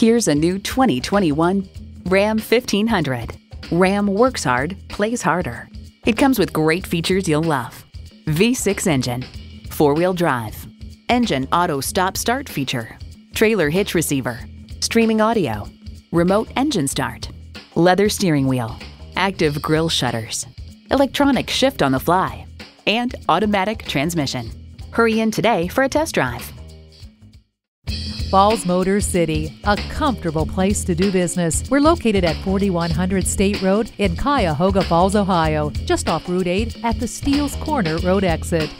Here's a new 2021 Ram 1500. Ram works hard, plays harder. It comes with great features you'll love. V6 engine, four-wheel drive, engine auto stop start feature, trailer hitch receiver, streaming audio, remote engine start, leather steering wheel, active grille shutters, electronic shift on the fly, and automatic transmission. Hurry in today for a test drive. Falls Motor City, a comfortable place to do business. We're located at 4100 State Road in Cuyahoga Falls, Ohio, just off Route 8 at the Steeles Corner Road exit.